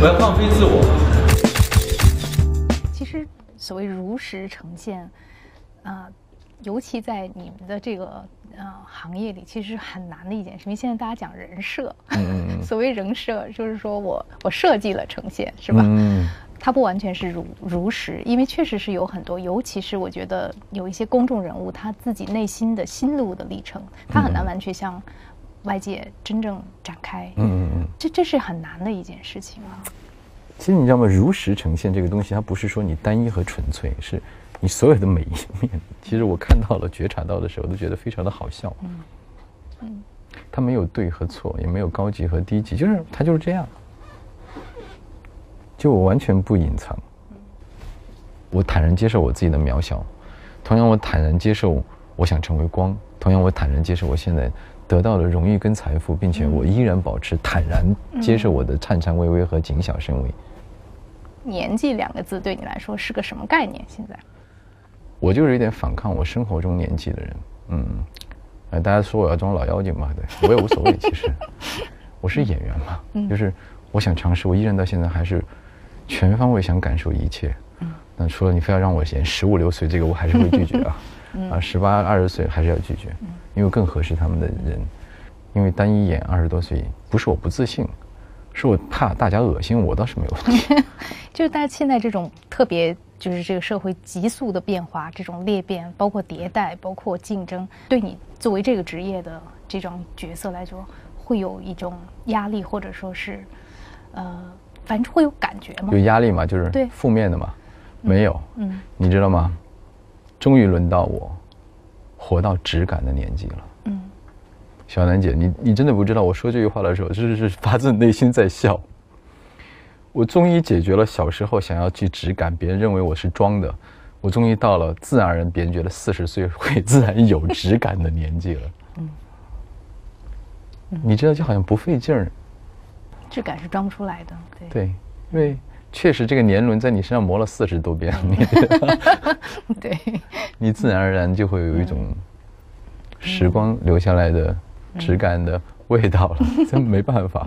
自我。其实所谓如实呈现，啊、尤其在你们的这个呃行业里，其实是很难的一件事。因为现在大家讲人设，嗯 所谓人设就是说我我设计了呈现，是吧？嗯它不完全是如如实，因为确实是有很多，尤其是我觉得有一些公众人物他自己内心的心路的历程，他很难完全向外界真正展开。嗯。这这是很难的一件事情啊。其实你知道吗？如实呈现这个东西，它不是说你单一和纯粹，是你所有的每一面。其实我看到了、觉察到的时候，都觉得非常的好笑。嗯嗯，它没有对和错，也没有高级和低级，就是它就是这样。就我完全不隐藏，我坦然接受我自己的渺小，同样我坦然接受我想成为光，同样我坦然接受我现在得到了荣誉跟财富，并且我依然保持坦然接受我的颤颤巍巍和谨小慎微。年纪两个字对你来说是个什么概念？现在？我就是有点反抗我生活中年纪的人，嗯，呃，大家说我要装老妖精嘛，对我也无所谓，其实 我是演员嘛，就是我想尝试，我依然到现在还是全方位想感受一切，嗯，那除了你非要让我演十五六岁，这个我还是会拒绝啊，啊，十八二十岁还是要拒绝，因为更合适他们的人，因为单一演二十多岁，不是我不自信，是我怕大家恶心我，倒是没有问题。就是大家现在这种特别，就是这个社会急速的变化，这种裂变，包括迭代，包括竞争，对你作为这个职业的这种角色来说，会有一种压力，或者说是，呃，反正会有感觉吗有？压力嘛？就是对负面的嘛？没有，嗯你知道吗？终于轮到我活到质感的年纪了。嗯小楠姐，你你真的不知道，我说这句话的时候，是是发自内心在笑。我终于解决了小时候想要去质感，别人认为我是装的。我终于到了自然而然，别人觉得四十岁会自然有质感的年纪了。嗯你知道，就好像不费劲儿。质感是装不出来的，对。对，因为确实这个年轮在你身上磨了四十多遍，你 对，你自然而然就会有一种时光留下来的质感的味道了，真没办法。